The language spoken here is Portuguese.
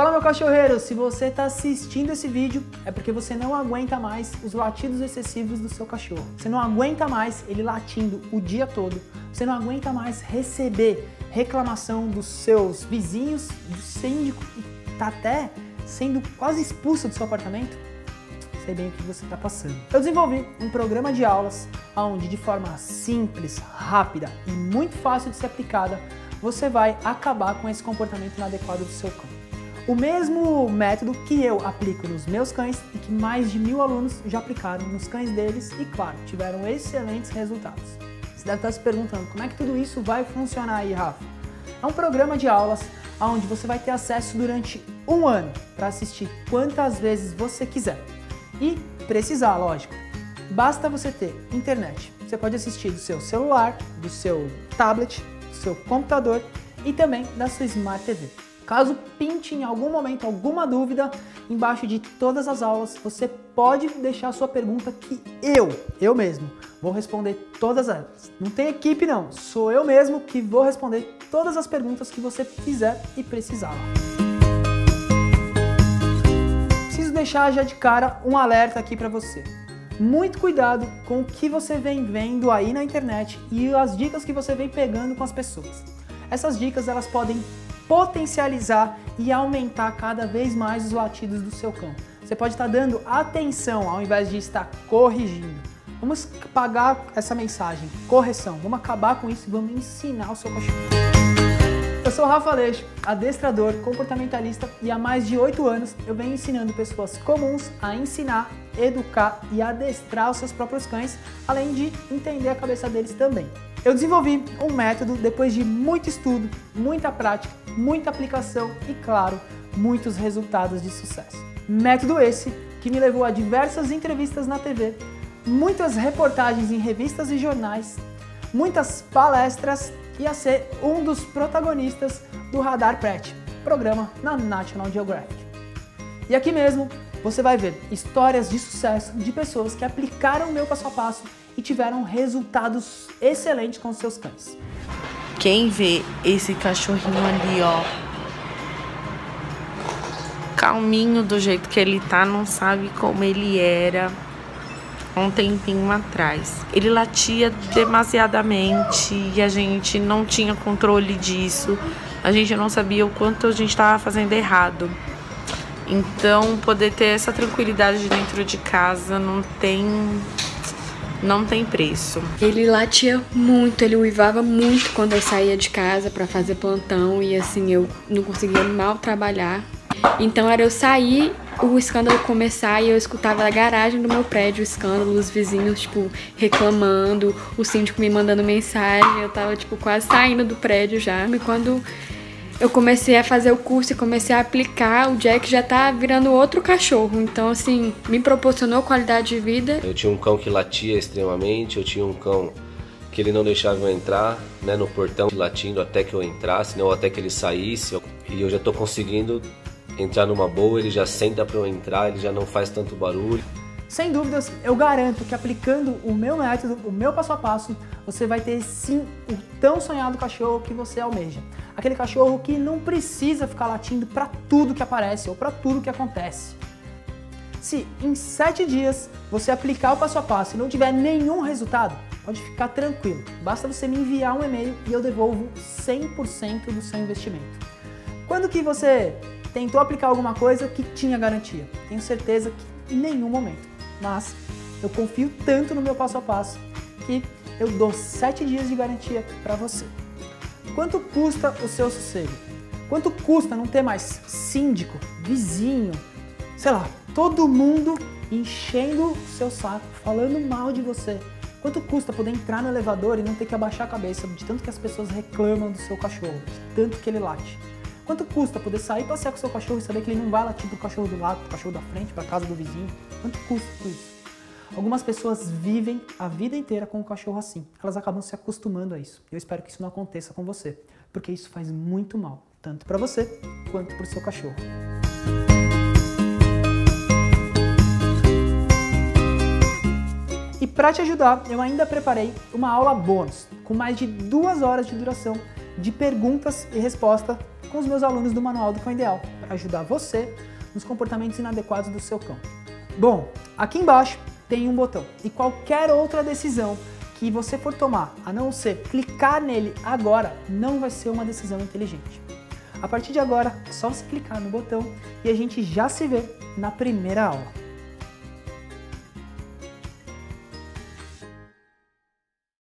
Fala meu cachorreiro, se você está assistindo esse vídeo é porque você não aguenta mais os latidos excessivos do seu cachorro. Você não aguenta mais ele latindo o dia todo. Você não aguenta mais receber reclamação dos seus vizinhos, do síndico e tá até sendo quase expulso do seu apartamento. Sei bem o que você está passando. Eu desenvolvi um programa de aulas onde de forma simples, rápida e muito fácil de ser aplicada, você vai acabar com esse comportamento inadequado do seu cão. O mesmo método que eu aplico nos meus cães e que mais de mil alunos já aplicaram nos cães deles e, claro, tiveram excelentes resultados. Você deve estar se perguntando como é que tudo isso vai funcionar aí, Rafa? É um programa de aulas onde você vai ter acesso durante um ano para assistir quantas vezes você quiser e precisar, lógico. Basta você ter internet. Você pode assistir do seu celular, do seu tablet, do seu computador e também da sua Smart TV. Caso pinte em algum momento alguma dúvida, embaixo de todas as aulas você pode deixar sua pergunta que eu, eu mesmo, vou responder todas elas. Não tem equipe não, sou eu mesmo que vou responder todas as perguntas que você quiser e precisar. Preciso deixar já de cara um alerta aqui para você. Muito cuidado com o que você vem vendo aí na internet e as dicas que você vem pegando com as pessoas. Essas dicas elas podem potencializar e aumentar cada vez mais os latidos do seu cão. Você pode estar dando atenção ao invés de estar corrigindo. Vamos pagar essa mensagem, correção. Vamos acabar com isso e vamos ensinar o seu cachorro. Eu sou Rafa Aleixo, adestrador, comportamentalista e há mais de 8 anos eu venho ensinando pessoas comuns a ensinar, educar e adestrar os seus próprios cães, além de entender a cabeça deles também. Eu desenvolvi um método depois de muito estudo, muita prática, muita aplicação e, claro, muitos resultados de sucesso. Método esse que me levou a diversas entrevistas na TV, muitas reportagens em revistas e jornais, muitas palestras e a ser um dos protagonistas do Radar Pet, programa na National Geographic. E aqui mesmo você vai ver histórias de sucesso de pessoas que aplicaram o meu passo a passo e tiveram resultados excelentes com seus cães. Quem vê esse cachorrinho ali, ó, calminho do jeito que ele tá, não sabe como ele era um tempinho atrás. Ele latia demasiadamente e a gente não tinha controle disso. A gente não sabia o quanto a gente estava fazendo errado. Então, poder ter essa tranquilidade dentro de casa não tem não tem preço. Ele latia muito, ele uivava muito quando eu saía de casa para fazer plantão e assim eu não conseguia mal trabalhar. Então era eu sair, o escândalo começar e eu escutava da garagem do meu prédio o escândalo, os vizinhos tipo reclamando, o síndico me mandando mensagem, eu tava tipo quase saindo do prédio já. E quando eu comecei a fazer o curso e comecei a aplicar, o Jack já tá virando outro cachorro. Então, assim, me proporcionou qualidade de vida. Eu tinha um cão que latia extremamente, eu tinha um cão que ele não deixava eu entrar né, no portão latindo até que eu entrasse, não até que ele saísse. E eu já tô conseguindo entrar numa boa, ele já senta para eu entrar, ele já não faz tanto barulho. Sem dúvidas, eu garanto que aplicando o meu método, o meu passo a passo, você vai ter sim o tão sonhado cachorro que você almeja. Aquele cachorro que não precisa ficar latindo para tudo que aparece ou para tudo que acontece. Se em 7 dias você aplicar o passo a passo e não tiver nenhum resultado, pode ficar tranquilo. Basta você me enviar um e-mail e eu devolvo 100% do seu investimento. Quando que você tentou aplicar alguma coisa que tinha garantia? Tenho certeza que em nenhum momento mas eu confio tanto no meu passo a passo que eu dou 7 dias de garantia para você. Quanto custa o seu sossego? Quanto custa não ter mais síndico, vizinho, sei lá, todo mundo enchendo o seu saco, falando mal de você? Quanto custa poder entrar no elevador e não ter que abaixar a cabeça de tanto que as pessoas reclamam do seu cachorro, de tanto que ele late? Quanto custa poder sair passear com seu cachorro e saber que ele não vai latir pro cachorro do lado, pro cachorro da frente, pra casa do vizinho? Quanto custa isso? Algumas pessoas vivem a vida inteira com o cachorro assim. Elas acabam se acostumando a isso. Eu espero que isso não aconteça com você, porque isso faz muito mal, tanto para você quanto para o seu cachorro. E para te ajudar, eu ainda preparei uma aula bônus com mais de duas horas de duração de perguntas e respostas com os meus alunos do Manual do Cão Ideal, para ajudar você nos comportamentos inadequados do seu cão. Bom, aqui embaixo tem um botão e qualquer outra decisão que você for tomar, a não ser clicar nele agora, não vai ser uma decisão inteligente. A partir de agora, é só você clicar no botão e a gente já se vê na primeira aula.